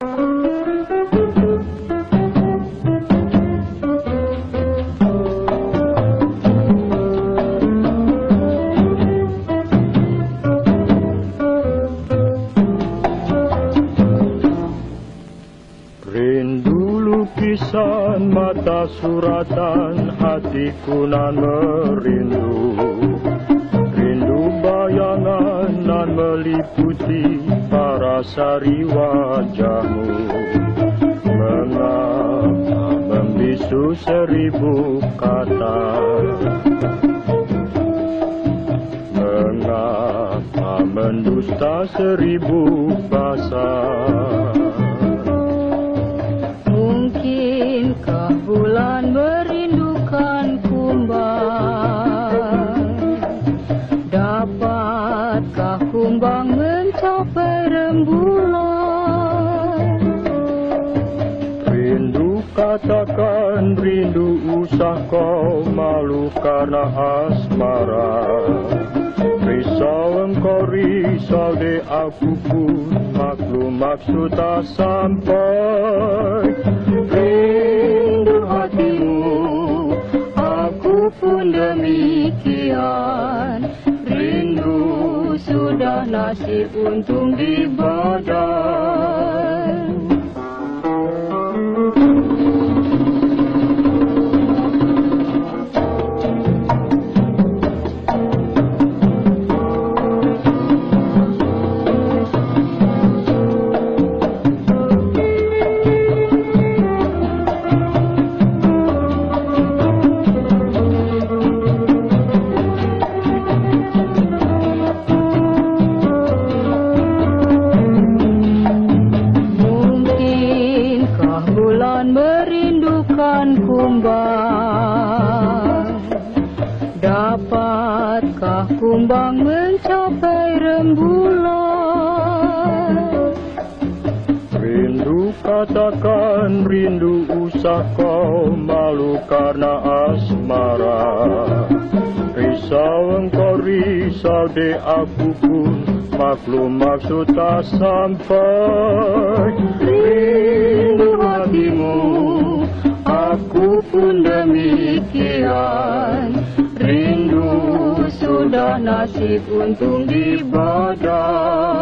Rindu lukisan mata suratan hatiku nan merindu. Rindu meliputi parasari wajahmu. Mengapa membisu seribu kata? Mengapa mendusta seribu bahasa Kumbang mencapai rembulan. Rindu katakan rindu usah kau malu karena asmara. Risau engkau risau de aku pun. Maklum maksud tak sampai. Rindu hatimu aku pun demikian sudah nasib untung di kumbang Dapatkah kumbang mencapai rembulan? Rindu katakan rindu usah kau malu karena asmara. Risau engkau risau de aku pun maklum maksud tak sampai. Rindu hatimu aku pun demikian Rindu sudah nasib untung di badan